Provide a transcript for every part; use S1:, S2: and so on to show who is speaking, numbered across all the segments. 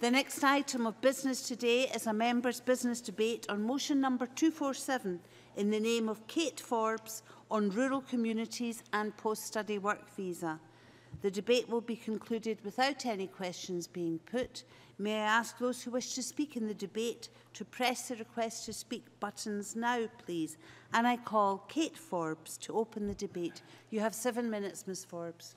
S1: The next item of business today is a member's business debate on motion number 247 in the name of Kate Forbes on rural communities and post-study work visa. The debate will be concluded without any questions being put. May I ask those who wish to speak in the debate to press the request to speak buttons now, please. And I call Kate Forbes to open the debate. You have seven minutes, Ms Forbes.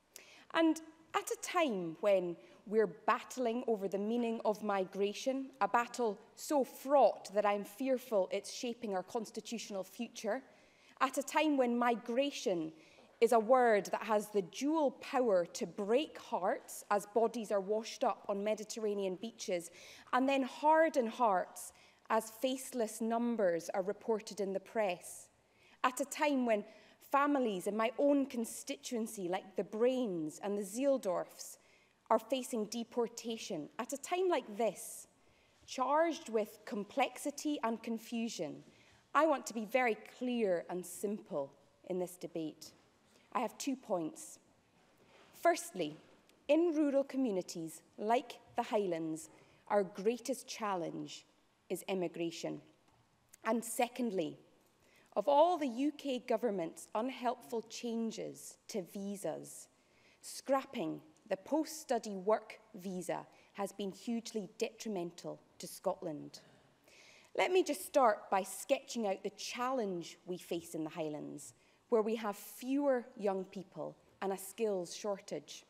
S2: And at a time when We're battling over the meaning of migration, a battle so fraught that I'm fearful it's shaping our constitutional future, at a time when migration is a word that has the dual power to break hearts as bodies are washed up on Mediterranean beaches, and then harden hearts as faceless numbers are reported in the press. At a time when families in my own constituency, like the Brains and the Zeeldorfs, are facing deportation at a time like this, charged with complexity and confusion. I want to be very clear and simple in this debate. I have two points. Firstly, in rural communities like the Highlands, our greatest challenge is immigration. And secondly, of all the UK government's unhelpful changes to visas, scrapping the post-study work visa has been hugely detrimental to Scotland. Let me just start by sketching out the challenge we face in the Highlands, where we have fewer young people and a skills shortage.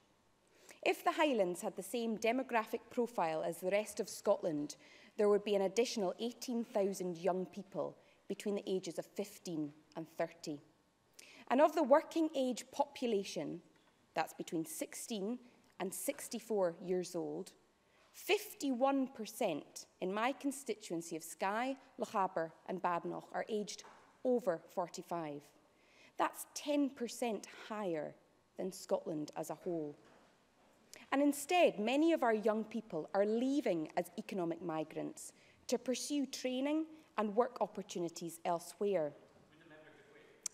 S2: If the Highlands had the same demographic profile as the rest of Scotland, there would be an additional 18,000 young people between the ages of 15 and 30. And of the working age population, that's between 16 and 64 years old, 51% in my constituency of Skye, Lochaber and Badenoch are aged over 45. That's 10% higher than Scotland as a whole. And instead, many of our young people are leaving as economic migrants to pursue training and work opportunities elsewhere.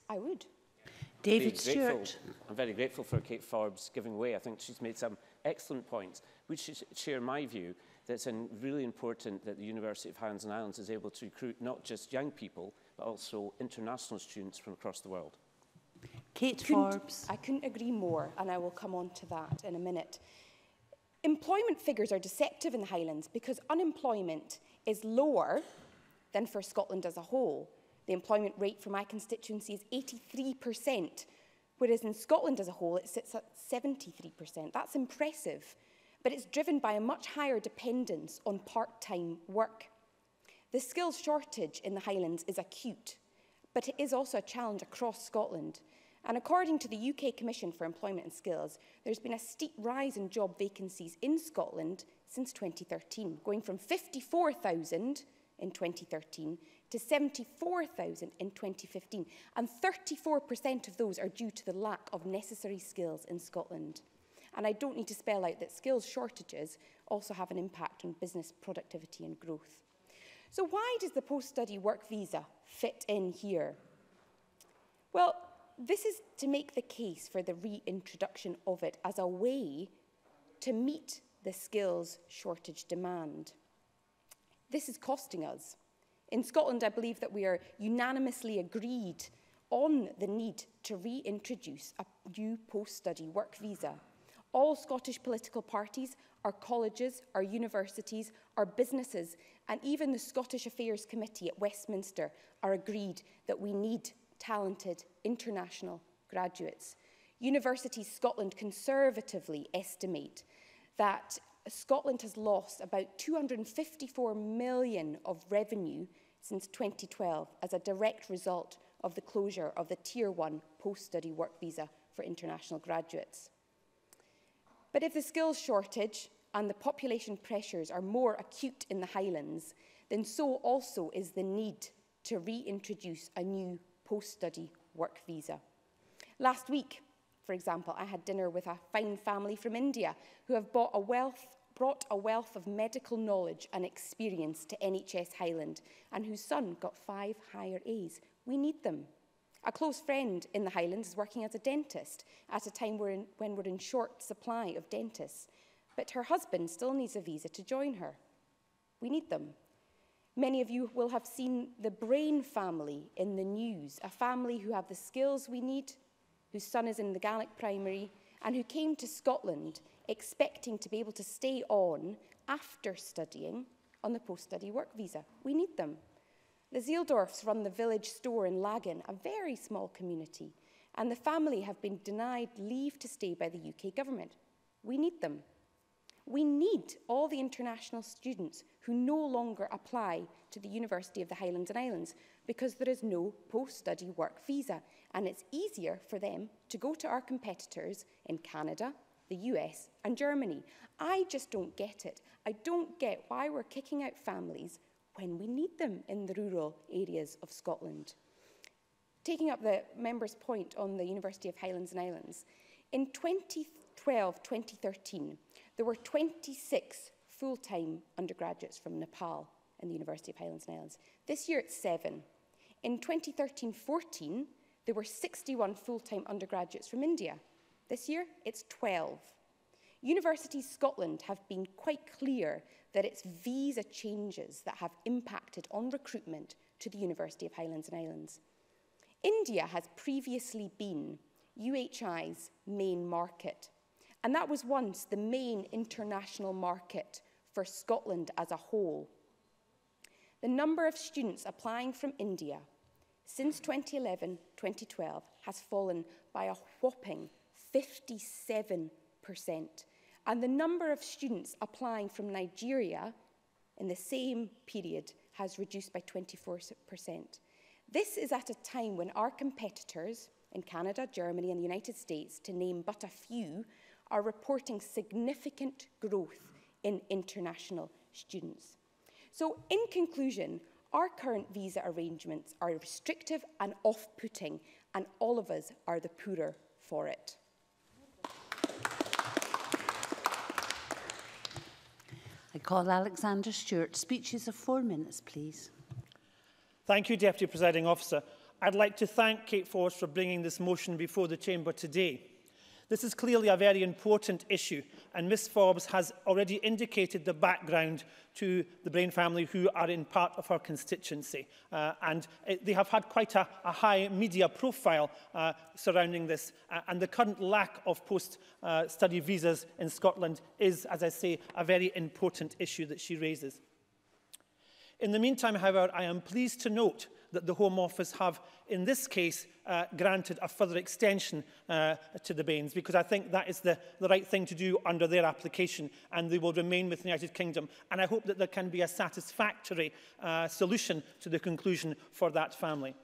S2: I would.
S1: David Stewart.
S3: I'm very grateful for Kate Forbes giving way. I think she's made some excellent points. We should share my view that it's really important that the University of Highlands and Islands is able to recruit not just young people, but also international students from across the world.
S1: Kate
S2: couldn't,
S1: Forbes.
S2: I couldn't agree more, and I will come on to that in a minute. Employment figures are deceptive in the Highlands because unemployment is lower than for Scotland as a whole. The employment rate for my constituency is 83%, whereas in Scotland as a whole, it sits at 73%. That's impressive, but it's driven by a much higher dependence on part-time work. The skills shortage in the Highlands is acute, but it is also a challenge across Scotland. And according to the UK Commission for Employment and Skills, there's been a steep rise in job vacancies in Scotland since 2013, going from 54,000 in 2013 to 74,000 in 2015, and 34% of those are due to the lack of necessary skills in Scotland. And I don't need to spell out that skills shortages also have an impact on business productivity and growth. So why does the post-study work visa fit in here? Well, this is to make the case for the reintroduction of it as a way to meet the skills shortage demand. This is costing us. In Scotland, I believe that we are unanimously agreed on the need to reintroduce a new post-study work visa. All Scottish political parties, our colleges, our universities, our businesses, and even the Scottish Affairs Committee at Westminster are agreed that we need talented international graduates. University Scotland conservatively estimate that Scotland has lost about 254 million of revenue since 2012 as a direct result of the closure of the Tier 1 post-study work visa for international graduates. But if the skills shortage and the population pressures are more acute in the Highlands, then so also is the need to reintroduce a new post-study work visa. Last week, for example, I had dinner with a fine family from India who have bought a wealth brought a wealth of medical knowledge and experience to NHS Highland and whose son got five higher A's. We need them. A close friend in the Highlands is working as a dentist at a time we're in, when we're in short supply of dentists, but her husband still needs a visa to join her. We need them. Many of you will have seen the Brain family in the news, a family who have the skills we need, whose son is in the Gaelic primary, and who came to Scotland expecting to be able to stay on after studying on the post-study work visa. We need them. The Zieldorfs run the village store in Lagan, a very small community, and the family have been denied leave to stay by the UK government. We need them. We need all the international students who no longer apply to the University of the Highlands and Islands because there is no post-study work visa and it's easier for them to go to our competitors in Canada, the US and Germany. I just don't get it. I don't get why we're kicking out families when we need them in the rural areas of Scotland. Taking up the member's point on the University of Highlands and Islands, in 2012-2013, there were 26 full-time undergraduates from Nepal in the University of Highlands and Islands. This year it's seven. In 2013-14, there were 61 full-time undergraduates from India. This year, it's 12. Universities Scotland have been quite clear that it's visa changes that have impacted on recruitment to the University of Highlands and Islands. India has previously been UHI's main market, and that was once the main international market for Scotland as a whole. The number of students applying from India since 2011-2012 has fallen by a whopping 57%. And the number of students applying from Nigeria in the same period has reduced by 24%. This is at a time when our competitors in Canada, Germany and the United States, to name but a few, are reporting significant growth in international students. So in conclusion, our current visa arrangements are restrictive and off-putting, and all of us are the poorer for it.
S1: I call Alexander Stewart. Speeches of four minutes, please.
S4: Thank you, Deputy Presiding Officer. I'd like to thank Kate Force for bringing this motion before the Chamber today. This is clearly a very important issue, and Ms Forbes has already indicated the background to the Brain family who are in part of her constituency. Uh, and it, they have had quite a, a high media profile uh, surrounding this, uh, and the current lack of post-study uh, visas in Scotland is, as I say, a very important issue that she raises. In the meantime, however, I am pleased to note that the Home Office have, in this case, uh, granted a further extension uh, to the Baines, because I think that is the, the right thing to do under their application, and they will remain with the United Kingdom. And I hope that there can be a satisfactory uh, solution to the conclusion for that family.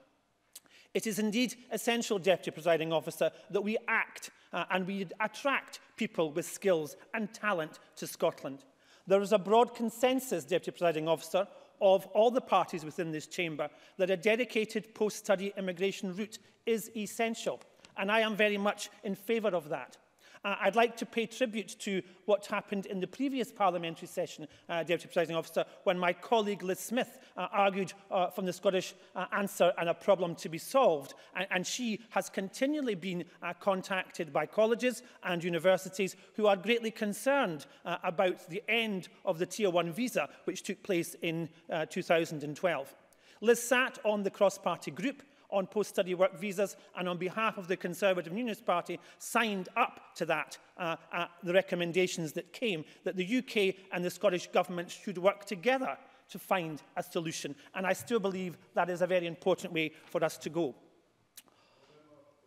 S4: It is indeed essential, Deputy Presiding Officer, that we act uh, and we attract people with skills and talent to Scotland. There is a broad consensus, Deputy Presiding Officer, of all the parties within this chamber that a dedicated post-study immigration route is essential. And I am very much in favour of that. Uh, I'd like to pay tribute to what happened in the previous parliamentary session, uh, Deputy Presiding Officer, when my colleague Liz Smith uh, argued uh, from the Scottish uh, answer and a problem to be solved. And, and she has continually been uh, contacted by colleges and universities who are greatly concerned uh, about the end of the Tier 1 visa, which took place in uh, 2012. Liz sat on the cross-party group on post-study work visas and on behalf of the Conservative Unionist Party signed up to that, uh, uh, the recommendations that came, that the UK and the Scottish Government should work together to find a solution. And I still believe that is a very important way for us to go.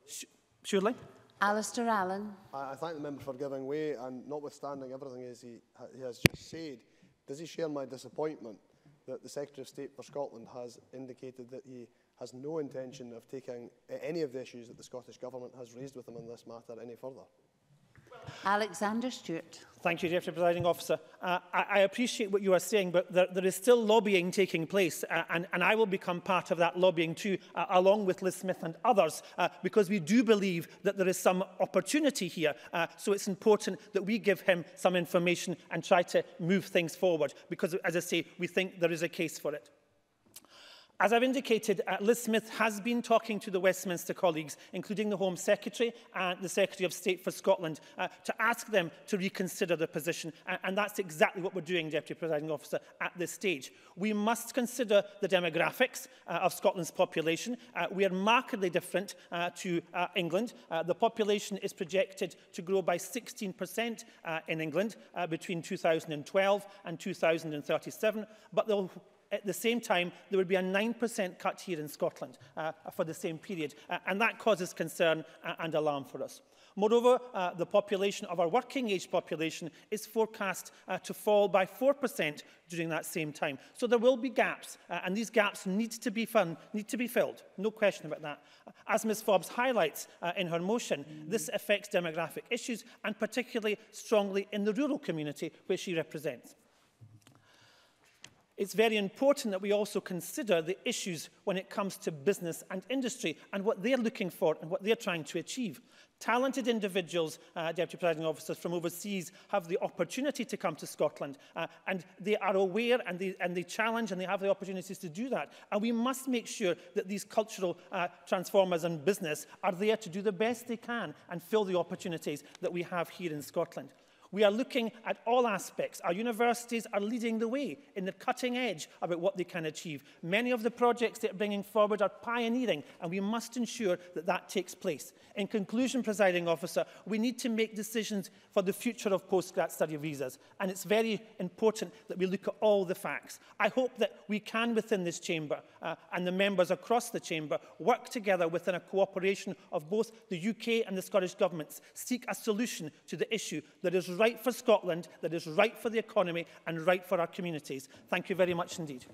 S4: Sh Surely?
S1: Alistair Allen.
S5: I, I thank the member for giving way and notwithstanding everything as he, he has just said, does he share my disappointment that the Secretary of State for Scotland has indicated that he has no intention of taking any of the issues that the Scottish Government has raised with them on this matter any further.
S1: Alexander Stewart.
S4: Thank you, Deputy Presiding Officer. Uh, I, I appreciate what you are saying, but there, there is still lobbying taking place, uh, and, and I will become part of that lobbying too, uh, along with Liz Smith and others, uh, because we do believe that there is some opportunity here. Uh, so it's important that we give him some information and try to move things forward, because, as I say, we think there is a case for it. As I've indicated, uh, Liz Smith has been talking to the Westminster colleagues, including the Home Secretary and the Secretary of State for Scotland, uh, to ask them to reconsider their position. And, and that's exactly what we're doing, Deputy Presiding Officer, at this stage. We must consider the demographics uh, of Scotland's population. Uh, we are markedly different uh, to uh, England. Uh, the population is projected to grow by 16% uh, in England uh, between 2012 and 2037, but the At the same time, there would be a 9% cut here in Scotland uh, uh, for the same period, uh, and that causes concern uh, and alarm for us. Moreover, uh, the population of our working age population is forecast uh, to fall by 4% during that same time. So there will be gaps, uh, and these gaps need to be fun, need to be filled. No question about that. As Ms Forbes highlights uh, in her motion, mm. this affects demographic issues, and particularly strongly in the rural community which she represents. It's very important that we also consider the issues when it comes to business and industry and what they're looking for and what they're trying to achieve. Talented individuals, uh, Deputy Presiding Officers from overseas, have the opportunity to come to Scotland uh, and they are aware and they, and they challenge and they have the opportunities to do that. And we must make sure that these cultural uh, transformers and business are there to do the best they can and fill the opportunities that we have here in Scotland. We are looking at all aspects. Our universities are leading the way in the cutting edge about what they can achieve. Many of the projects they're bringing forward are pioneering, and we must ensure that that takes place. In conclusion, presiding officer, we need to make decisions for the future of postgrad study visas, and it's very important that we look at all the facts. I hope that we can, within this chamber uh, and the members across the chamber, work together within a cooperation of both the UK and the Scottish governments, seek a solution to the issue that is right for Scotland, that is right for the economy and right for our communities. Thank you very much indeed.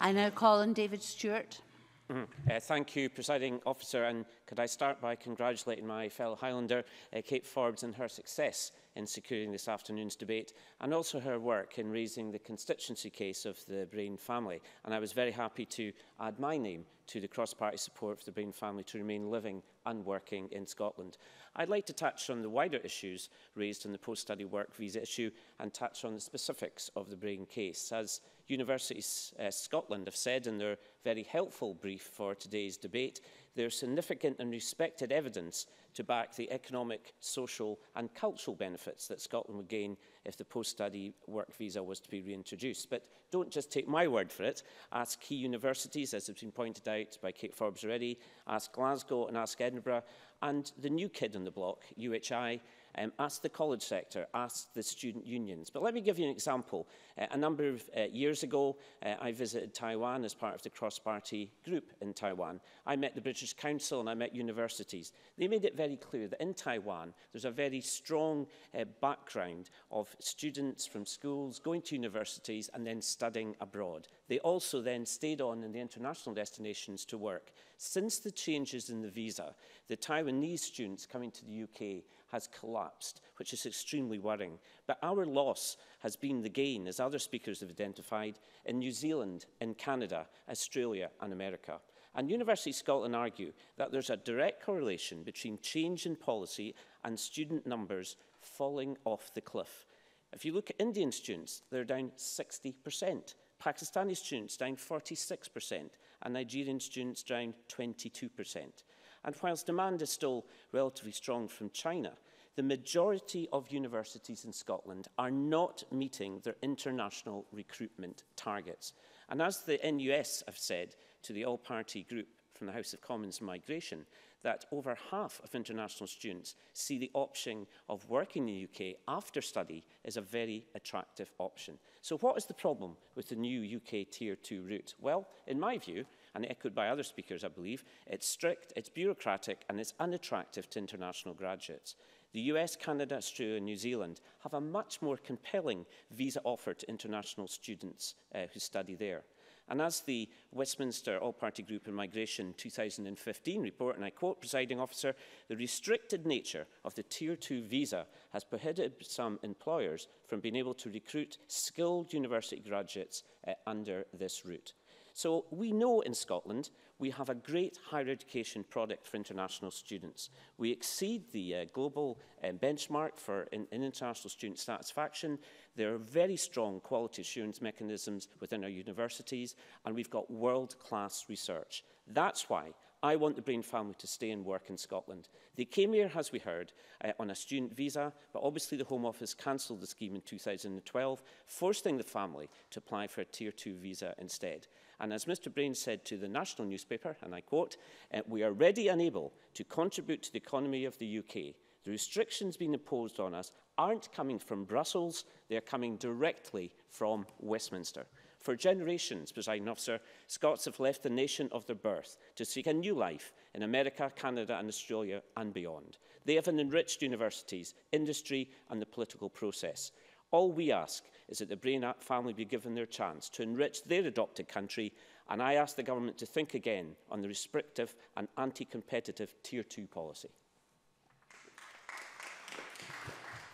S1: I now call on David Stewart.
S3: Mm -hmm. uh, thank you, Presiding Officer, and Could I start by congratulating my fellow Highlander, uh, Kate Forbes, and her success in securing this afternoon's debate, and also her work in raising the constituency case of the Brain family. And I was very happy to add my name to the cross-party support for the Brain family to remain living and working in Scotland. I'd like to touch on the wider issues raised in the post-study work visa issue and touch on the specifics of the Brain case. As Universities uh, Scotland have said in their very helpful brief for today's debate, there's significant and respected evidence to back the economic, social and cultural benefits that Scotland would gain if the post-study work visa was to be reintroduced. But don't just take my word for it. Ask key universities, as has been pointed out by Kate Forbes already, ask Glasgow and ask Edinburgh, and the new kid on the block, UHI, Um, ask the college sector, ask the student unions. But let me give you an example. Uh, a number of uh, years ago, uh, I visited Taiwan as part of the cross-party group in Taiwan. I met the British Council and I met universities. They made it very clear that in Taiwan, there's a very strong uh, background of students from schools going to universities and then studying abroad. They also then stayed on in the international destinations to work. Since the changes in the visa, the Taiwanese students coming to the UK has collapsed, which is extremely worrying. But our loss has been the gain, as other speakers have identified, in New Zealand, in Canada, Australia and America. And University Scotland argue that there's a direct correlation between change in policy and student numbers falling off the cliff. If you look at Indian students, they're down 60%. Pakistani students down 46% and Nigerian students down 22%. And whilst demand is still relatively strong from China, the majority of universities in Scotland are not meeting their international recruitment targets. And as the NUS have said to the all-party group from the House of Commons Migration, that over half of international students see the option of working in the UK after study as a very attractive option. So what is the problem with the new UK Tier 2 route? Well, in my view, and echoed by other speakers, I believe, it's strict, it's bureaucratic, and it's unattractive to international graduates. The US, Canada, Australia and New Zealand have a much more compelling visa offer to international students uh, who study there. And as the Westminster All-Party Group on Migration 2015 report, and I quote, presiding officer, the restricted nature of the Tier 2 visa has prohibited some employers from being able to recruit skilled university graduates uh, under this route. So we know in Scotland we have a great higher education product for international students. We exceed the uh, global um, benchmark for in, in international student satisfaction. There are very strong quality assurance mechanisms within our universities, and we've got world-class research. That's why I want the Brain family to stay and work in Scotland. They came here, as we heard, uh, on a student visa, but obviously the Home Office cancelled the scheme in 2012, forcing the family to apply for a Tier 2 visa instead. And as Mr. Brain said to the national newspaper, and I quote, uh, we are ready and able to contribute to the economy of the UK. The restrictions being imposed on us aren't coming from Brussels, they're coming directly from Westminster. For generations, presiding officer, Scots have left the nation of their birth to seek a new life in America, Canada and Australia and beyond. They have enriched universities, industry and the political process. All we ask is that the Brain family be given their chance to enrich their adopted country, and I ask the government to think again on the restrictive and anti-competitive Tier 2 policy.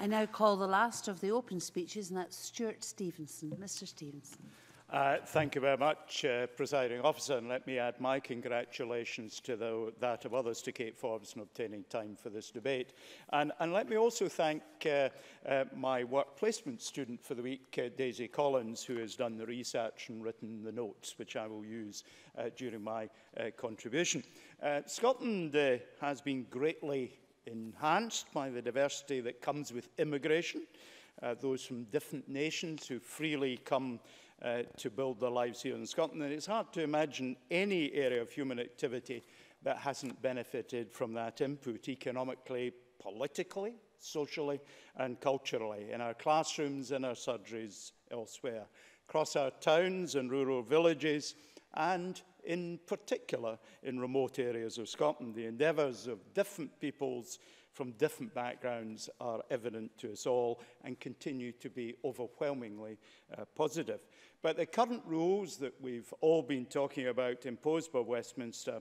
S1: I now call the last of the open speeches, and that's Stuart Stevenson. Mr Stevenson.
S6: Uh, thank you very much, uh, Presiding Officer, and let me add my congratulations to the, that of others to Kate Forbes in obtaining time for this debate. And, and let me also thank uh, uh, my work placement student for the week, uh, Daisy Collins, who has done the research and written the notes, which I will use uh, during my uh, contribution. Uh, Scotland uh, has been greatly enhanced by the diversity that comes with immigration, uh, those from different nations who freely come uh, Uh, to build their lives here in Scotland. And it's hard to imagine any area of human activity that hasn't benefited from that input economically, politically, socially and culturally, in our classrooms, in our surgeries elsewhere, across our towns and rural villages, and in particular in remote areas of Scotland. The endeavours of different peoples from different backgrounds are evident to us all and continue to be overwhelmingly uh, positive. But the current rules that we've all been talking about imposed by Westminster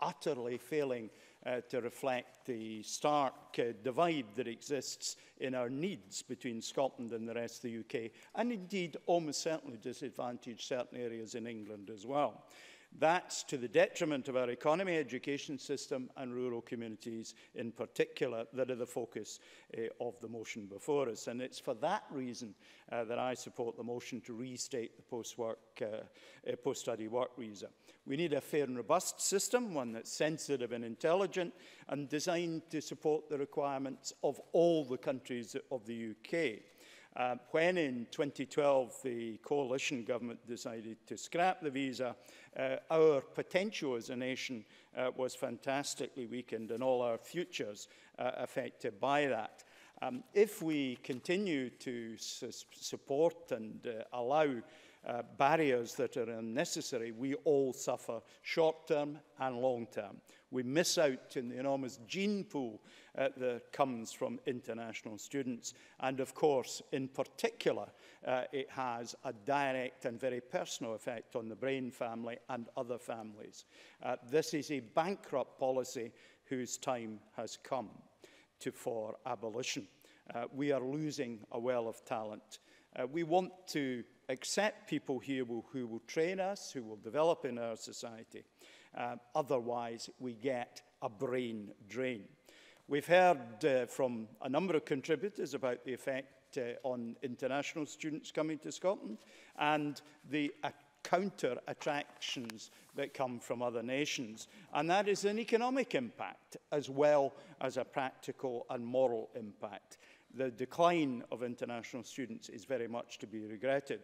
S6: utterly failing uh, to reflect the stark uh, divide that exists in our needs between Scotland and the rest of the UK, and indeed almost certainly disadvantage certain areas in England as well. That's to the detriment of our economy, education system and rural communities in particular that are the focus uh, of the motion before us. And it's for that reason uh, that I support the motion to restate the post-work, uh, uh, post-study work visa. We need a fair and robust system, one that's sensitive and intelligent and designed to support the requirements of all the countries of the UK. Uh, when in 2012 the coalition government decided to scrap the visa, uh, our potential as a nation uh, was fantastically weakened and all our futures uh, affected by that. Um, if we continue to su support and uh, allow uh, barriers that are unnecessary, we all suffer short-term and long-term. We miss out in the enormous gene pool uh, that comes from international students. And of course, in particular, uh, it has a direct and very personal effect on the brain family and other families. Uh, this is a bankrupt policy whose time has come to, for abolition. Uh, we are losing a well of talent. Uh, we want to accept people here will, who will train us, who will develop in our society. Uh, otherwise, we get a brain drain. We've heard uh, from a number of contributors about the effect uh, on international students coming to Scotland and the uh, counter attractions that come from other nations. And that is an economic impact as well as a practical and moral impact the decline of international students is very much to be regretted.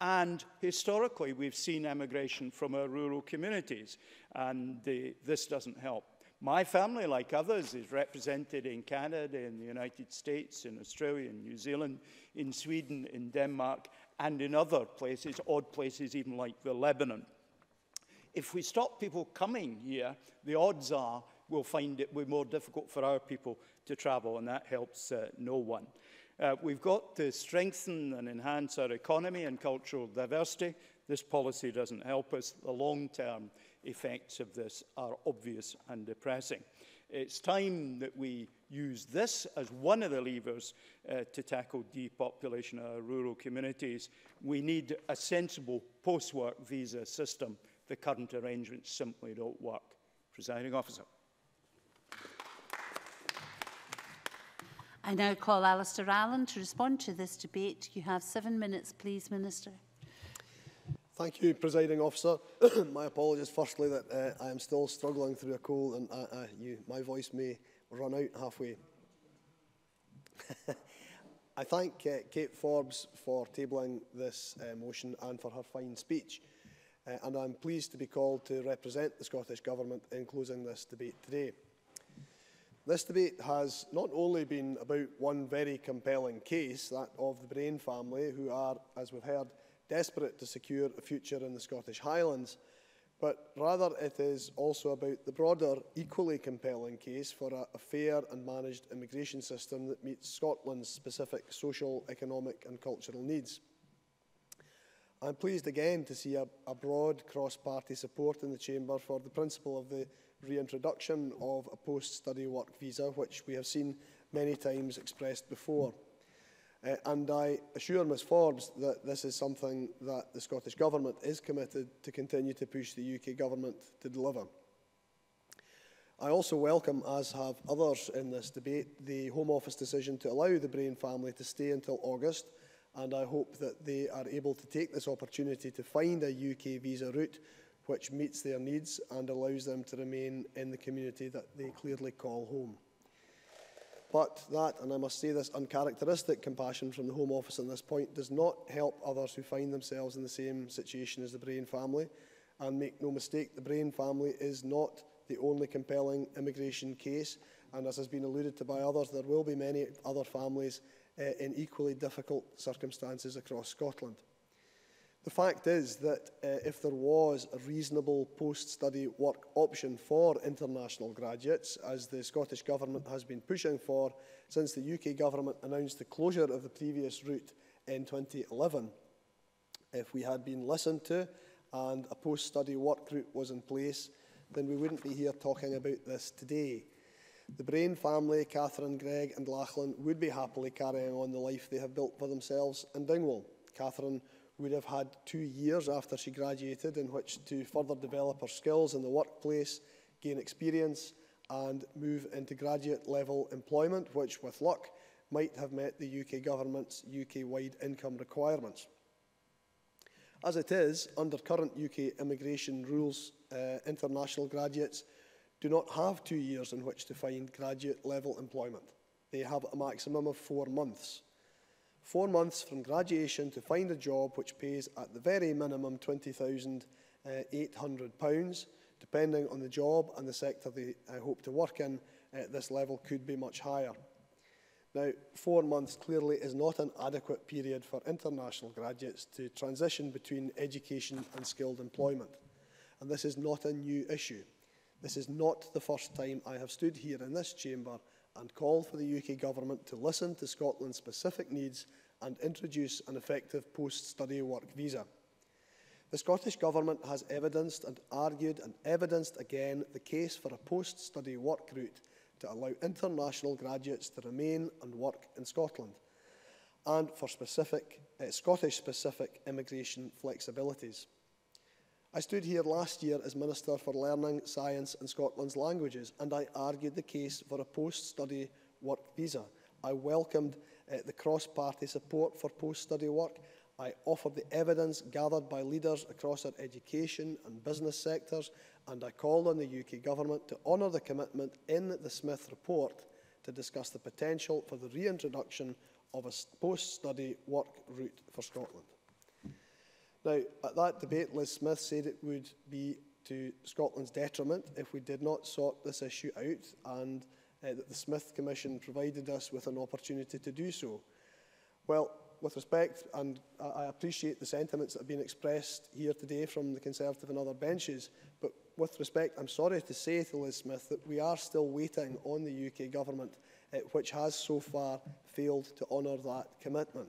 S6: And historically, we've seen emigration from our rural communities, and the, this doesn't help. My family, like others, is represented in Canada, in the United States, in Australia, in New Zealand, in Sweden, in Denmark, and in other places, odd places even like the Lebanon. If we stop people coming here, the odds are we'll find it more difficult for our people to travel, and that helps uh, no one. Uh, we've got to strengthen and enhance our economy and cultural diversity. This policy doesn't help us. The long-term effects of this are obvious and depressing. It's time that we use this as one of the levers uh, to tackle depopulation of our rural communities. We need a sensible post-work visa system. The current arrangements simply don't work. Presiding officer.
S1: I now call Alistair Allen to respond to this debate. You have seven minutes, please, Minister.
S5: Thank you, Presiding Officer. my apologies, firstly, that uh, I am still struggling through a cold and uh, uh, you, my voice may run out halfway. I thank uh, Kate Forbes for tabling this uh, motion and for her fine speech. Uh, and I'm pleased to be called to represent the Scottish Government in closing this debate today. This debate has not only been about one very compelling case, that of the Brain family, who are, as we've heard, desperate to secure a future in the Scottish Highlands, but rather it is also about the broader, equally compelling case for a, a fair and managed immigration system that meets Scotland's specific social, economic and cultural needs. I'm pleased again to see a, a broad cross-party support in the Chamber for the principle of the reintroduction of a post-study work visa, which we have seen many times expressed before. Uh, and I assure Ms Forbes that this is something that the Scottish Government is committed to continue to push the UK Government to deliver. I also welcome, as have others in this debate, the Home Office decision to allow the Brain family to stay until August, and I hope that they are able to take this opportunity to find a UK visa route which meets their needs and allows them to remain in the community that they clearly call home. But that, and I must say this, uncharacteristic compassion from the Home Office on this point does not help others who find themselves in the same situation as the Brain family. And make no mistake, the Brain family is not the only compelling immigration case. And as has been alluded to by others, there will be many other families uh, in equally difficult circumstances across Scotland. The fact is that uh, if there was a reasonable post-study work option for international graduates, as the Scottish Government has been pushing for since the UK Government announced the closure of the previous route in 2011, if we had been listened to and a post-study work route was in place, then we wouldn't be here talking about this today. The Brain family, Catherine, Greg and Lachlan would be happily carrying on the life they have built for themselves in Dingwall. Catherine would have had two years after she graduated in which to further develop her skills in the workplace, gain experience and move into graduate level employment, which with luck might have met the UK government's UK-wide income requirements. As it is, under current UK immigration rules, uh, international graduates do not have two years in which to find graduate level employment. They have a maximum of four months four months from graduation to find a job which pays at the very minimum £20,800, depending on the job and the sector they uh, hope to work in, uh, this level could be much higher. Now, four months clearly is not an adequate period for international graduates to transition between education and skilled employment. And this is not a new issue. This is not the first time I have stood here in this chamber and call for the UK Government to listen to Scotland's specific needs and introduce an effective post-study work visa. The Scottish Government has evidenced and argued and evidenced again the case for a post-study work route to allow international graduates to remain and work in Scotland and for specific, uh, Scottish-specific immigration flexibilities. I stood here last year as Minister for Learning, Science and Scotland's Languages, and I argued the case for a post-study work visa. I welcomed uh, the cross-party support for post-study work. I offered the evidence gathered by leaders across our education and business sectors, and I called on the UK Government to honour the commitment in the Smith report to discuss the potential for the reintroduction of a post-study work route for Scotland. Now, at that debate, Liz Smith said it would be to Scotland's detriment if we did not sort this issue out and uh, that the Smith Commission provided us with an opportunity to do so. Well, with respect, and I appreciate the sentiments that have been expressed here today from the Conservative and other benches, but with respect, I'm sorry to say to Liz Smith that we are still waiting on the UK Government, uh, which has so far failed to honour that commitment.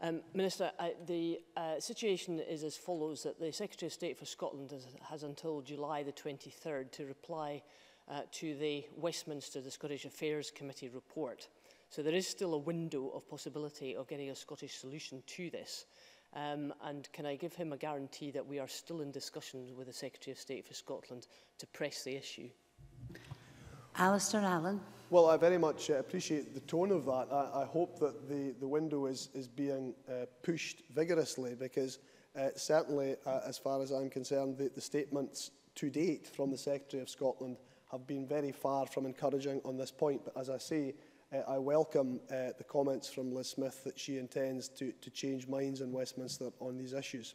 S7: Um, Minister, uh, the uh, situation is as follows, that the Secretary of State for Scotland has, has until July the 23rd to reply uh, to the Westminster, the Scottish Affairs Committee report. So there is still a window of possibility of getting a Scottish solution to this. Um, and can I give him a guarantee that we are still in discussions with the Secretary of State for Scotland to press the issue?
S1: Alistair Allen.
S5: Well, I very much uh, appreciate the tone of that. I, I hope that the, the window is, is being uh, pushed vigorously because uh, certainly, uh, as far as I'm concerned, the, the statements to date from the Secretary of Scotland have been very far from encouraging on this point. But as I say, uh, I welcome uh, the comments from Liz Smith that she intends to, to change minds in Westminster on these issues.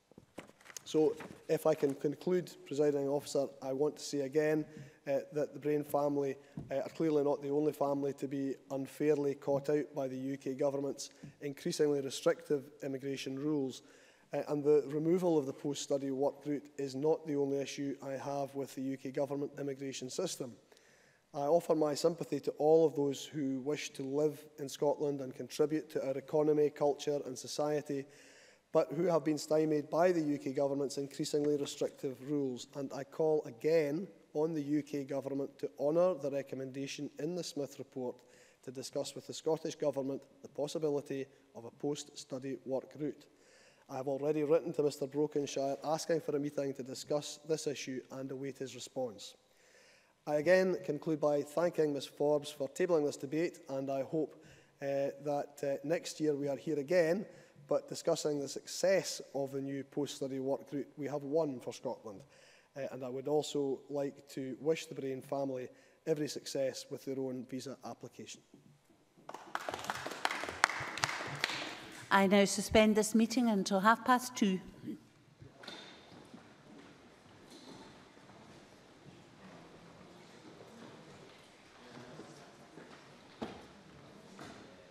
S5: So if I can conclude, presiding officer, I want to say again uh, that the Brain family uh, are clearly not the only family to be unfairly caught out by the UK government's increasingly restrictive immigration rules. Uh, and the removal of the post-study work route is not the only issue I have with the UK government immigration system. I offer my sympathy to all of those who wish to live in Scotland and contribute to our economy, culture and society but who have been stymied by the UK government's increasingly restrictive rules. And I call again on the UK government to honour the recommendation in the Smith report to discuss with the Scottish Government the possibility of a post-study work route. I have already written to Mr Brokenshire asking for a meeting to discuss this issue and await his response. I again conclude by thanking Ms Forbes for tabling this debate and I hope uh, that uh, next year we are here again but discussing the success of the new post-study work group, we have one for Scotland. Uh, and I would also like to wish the Brain family every success with their own visa application.
S1: I now suspend this meeting until half past two.